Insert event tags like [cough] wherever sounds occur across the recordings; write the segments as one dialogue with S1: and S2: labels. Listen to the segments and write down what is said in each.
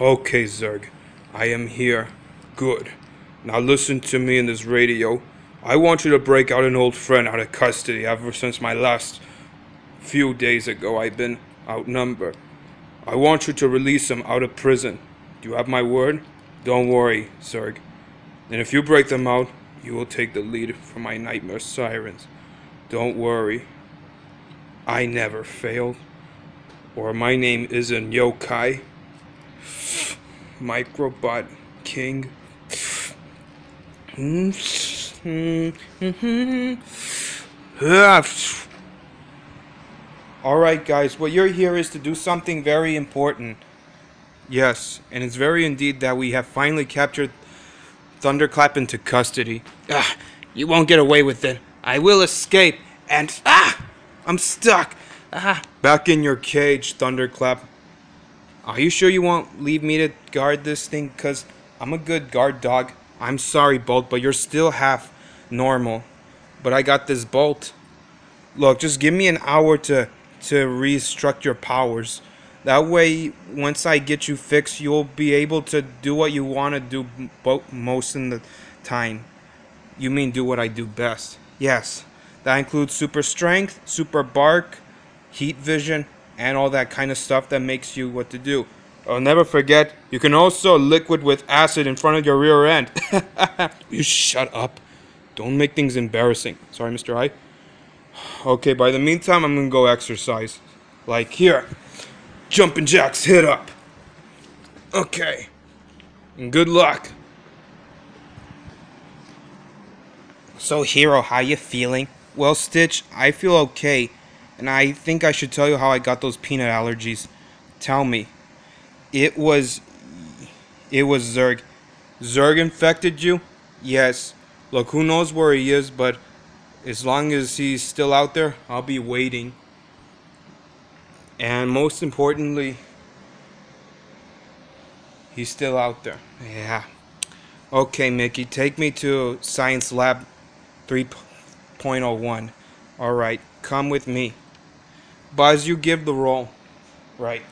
S1: Okay, Zurg. I am here. Good. Now listen to me in this radio. I want you to break out an old friend out of custody. Ever since my last few days ago, I've been outnumbered. I want you to release him out of prison. Do you have my word? Don't worry, Zurg. And if you break them out, you will take the lead from my nightmare sirens. Don't worry. I never failed. Or my name isn't Yokai. Microbot King. Alright, guys, what you're here is to do something very important. Yes, and it's very indeed that we have finally captured Thunderclap into custody. Ah, you won't get away with it. I will escape, and ah, I'm stuck. Ah, back in your cage, Thunderclap. Are you sure you won't leave me to guard this thing? Cause I'm a good guard dog. I'm sorry, Bolt, but you're still half normal. But I got this bolt. Look, just give me an hour to to restructure your powers. That way, once I get you fixed, you'll be able to do what you want to do most in the time. You mean do what I do best? Yes. That includes super strength, super bark, heat vision, and all that kind of stuff that makes you what to do. I'll never forget, you can also liquid with acid in front of your rear end. [laughs] you shut up. Don't make things embarrassing. Sorry, Mr. I. Okay, by the meantime, I'm gonna go exercise. Like here. Jumping jacks, hit up. Okay. And good luck. So, Hiro, how you feeling? Well, Stitch, I feel okay. And I think I should tell you how I got those peanut allergies. Tell me. It was. It was Zurg. Zurg infected you? Yes. Look, who knows where he is, but as long as he's still out there, I'll be waiting. And most importantly, he's still out there. Yeah. Okay, Mickey, take me to Science Lab 3.01. Alright, come with me. Buzz, you give the role, Right.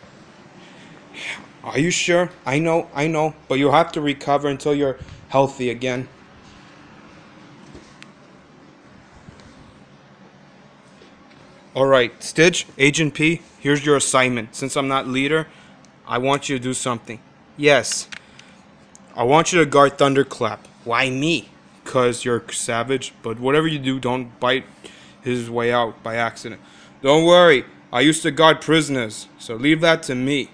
S1: Are you sure? I know, I know, but you'll have to recover until you're healthy again. Alright, Stitch, Agent P, here's your assignment. Since I'm not leader, I want you to do something. Yes. I want you to guard Thunderclap. Why me? Because you're savage, but whatever you do, don't bite his way out by accident. Don't worry, I used to guard prisoners, so leave that to me.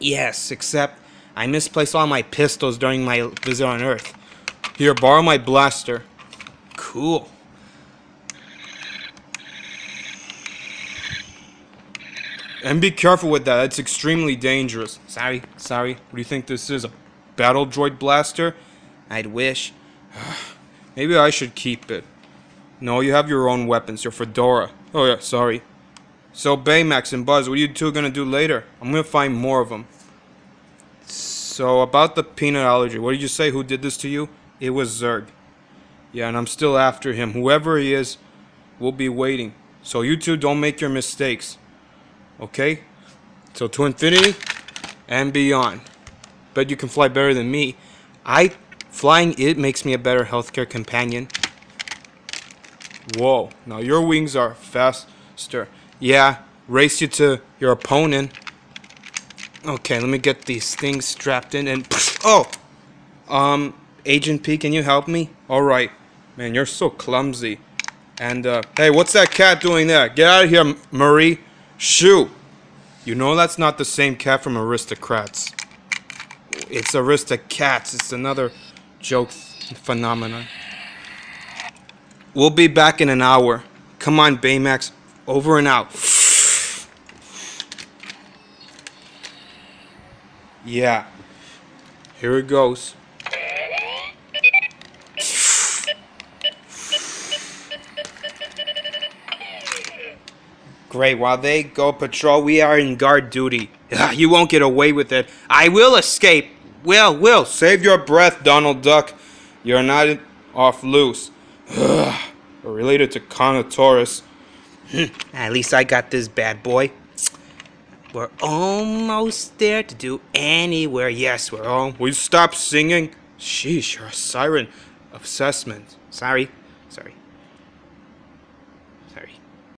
S1: Yes, except I misplaced all my pistols during my visit on Earth. Here, borrow my blaster. Cool. And be careful with that, it's extremely dangerous. Sorry, sorry. What do you think this is? A battle droid blaster? I'd wish. [sighs] Maybe I should keep it. No, you have your own weapons. Your fedora. Oh yeah, sorry. So Baymax and Buzz, what are you two gonna do later? I'm gonna find more of them. So about the peanut allergy, what did you say? Who did this to you? It was Zurg. Yeah, and I'm still after him. Whoever he is, we'll be waiting. So you two don't make your mistakes. Okay? So to infinity and beyond. Bet you can fly better than me. I flying it makes me a better healthcare companion. Whoa. Now your wings are faster. Yeah, race you to your opponent. Okay, let me get these things strapped in and [laughs] oh. Um Agent P, can you help me? All right. Man, you're so clumsy. And uh hey, what's that cat doing there? Get out of here, Marie. Shoo! You know that's not the same cat from Aristocrats. It's Aristocats. It's another joke phenomenon. We'll be back in an hour. Come on, Baymax. Over and out. yeah. Here it goes. Great. While they go patrol, we are in guard duty. Ugh, you won't get away with it. I will escape. Will, will. Save your breath, Donald Duck. You're not off loose. [sighs] Ugh. Related to Carnotaurus. [laughs] At least I got this bad boy. We're almost there to do anywhere. Yes, we're all. Will you stop singing? Sheesh, you're a siren assessment. Sorry. Sorry.